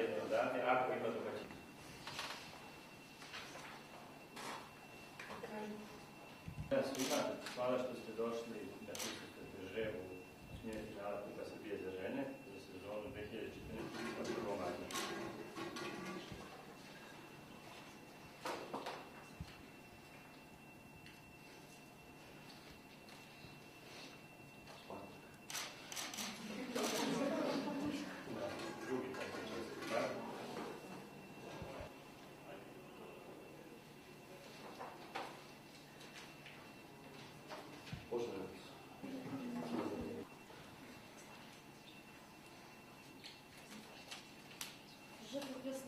jedno dane, ako ima domaćinstvo. Hvala što ste došli da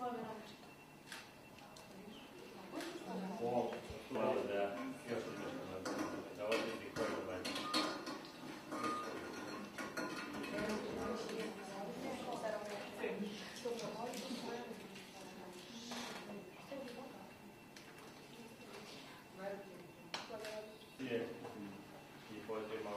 Yeah. You boys do my